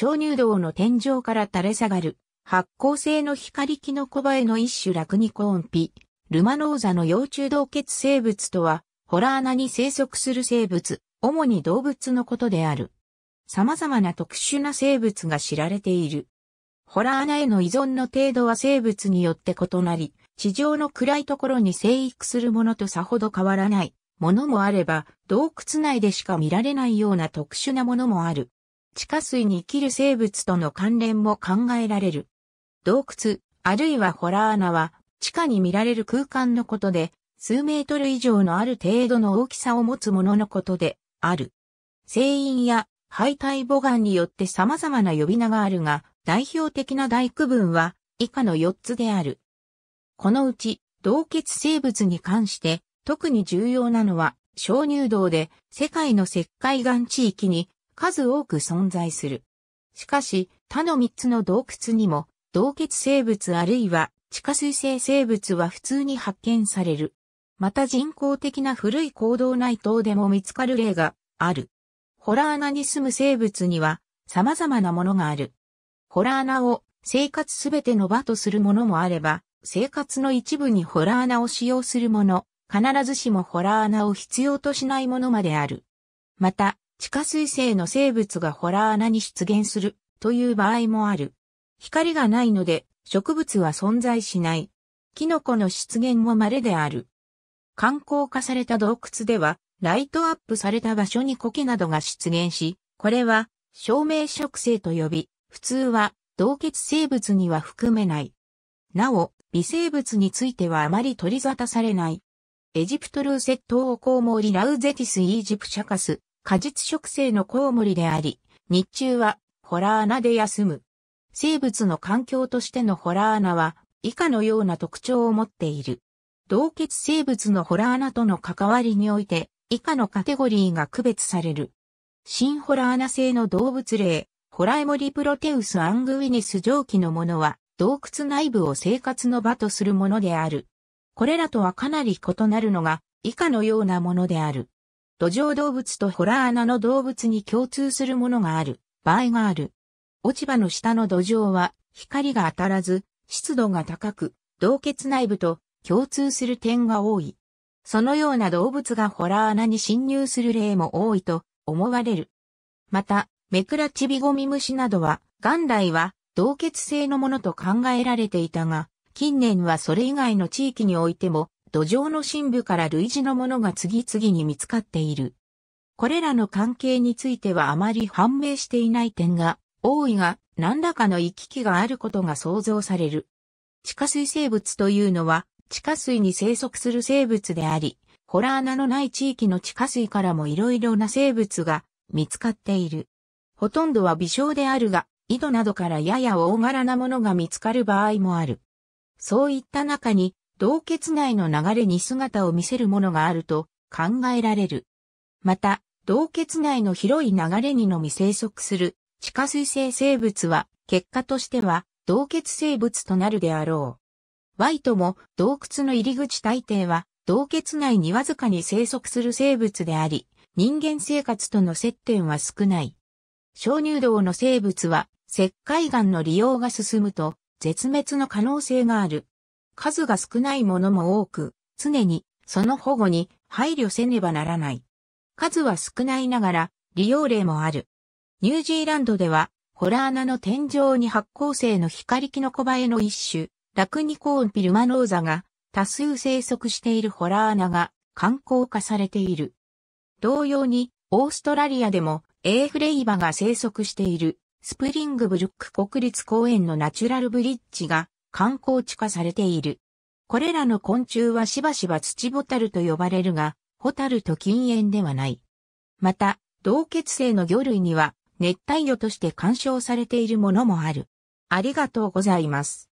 鍾乳洞の天井から垂れ下がる発光性の光キノコバエの一種ラクニコオンピ、ルマノーザの幼虫洞穴生物とは、ホラー穴に生息する生物、主に動物のことである。様々な特殊な生物が知られている。ホラー穴への依存の程度は生物によって異なり、地上の暗いところに生育するものとさほど変わらないものもあれば、洞窟内でしか見られないような特殊なものもある。地下水に生きる生物との関連も考えられる。洞窟、あるいはホラー穴は、地下に見られる空間のことで、数メートル以上のある程度の大きさを持つもののことで、ある。聖因や敗退母岩によって様々な呼び名があるが、代表的な大区分は以下の4つである。このうち、洞穴生物に関して特に重要なのは、鍾乳洞で世界の石灰岩地域に数多く存在する。しかし、他の3つの洞窟にも、洞穴生物あるいは地下水生生物は普通に発見される。また人工的な古い行動内等でも見つかる例がある。ホラー穴に住む生物には様々なものがある。ホラー穴を生活すべての場とするものもあれば、生活の一部にホラー穴を使用するもの、必ずしもホラー穴を必要としないものまである。また、地下水生の生物がホラー穴に出現するという場合もある。光がないので植物は存在しない。キノコの出現も稀である。観光化された洞窟ではライトアップされた場所に苔などが出現し、これは照明植生と呼び、普通は洞穴生物には含めない。なお、微生物についてはあまり取り沙汰されない。エジプトルーセットオコウモリラウゼティスイージプシャカス、果実植生のコウモリであり、日中はホラー穴で休む。生物の環境としてのホラー穴は以下のような特徴を持っている。洞穴生物のホラー穴との関わりにおいて以下のカテゴリーが区別される。新ホラー穴性の動物例、ホラエモリプロテウスアングウィニス蒸気のものは、洞窟内部を生活の場とするものである。これらとはかなり異なるのが、以下のようなものである。土壌動物とホラー穴の動物に共通するものがある、場合がある。落ち葉の下の土壌は、光が当たらず、湿度が高く、洞窟内部と共通する点が多い。そのような動物がホラー穴に侵入する例も多いと思われる。また、メクラチビゴミムシなどは、元来は洞穴性のものと考えられていたが、近年はそれ以外の地域においても、土壌の深部から類似のものが次々に見つかっている。これらの関係についてはあまり判明していない点が多いが、何らかの行き来があることが想像される。地下水生物というのは、地下水に生息する生物であり、ホラー穴のない地域の地下水からも色々な生物が見つかっている。ほとんどは微小であるが、井戸などからやや大柄なものが見つかる場合もある。そういった中に、洞穴内の流れに姿を見せるものがあると考えられる。また、洞窟内の広い流れにのみ生息する地下水生生物は、結果としては洞穴生物となるであろう。ワイトも洞窟の入り口大抵は洞穴内にわずかに生息する生物であり、人間生活との接点は少ない。鍾乳洞の生物は石灰岩の利用が進むと絶滅の可能性がある。数が少ないものも多く、常にその保護に配慮せねばならない。数は少ないながら利用例もある。ニュージーランドでは、ホラー穴の天井に発光性の光キノコバエの一種、ラクニコーンピルマノーザが多数生息しているホラー穴が観光化されている。同様に、オーストラリアでもエーフレイバが生息しているスプリングブルック国立公園のナチュラルブリッジが観光地化されている。これらの昆虫はしばしば土ボタルと呼ばれるが、ホタルと禁煙ではない。また、同血性の魚類には熱帯魚として干渉されているものもある。ありがとうございます。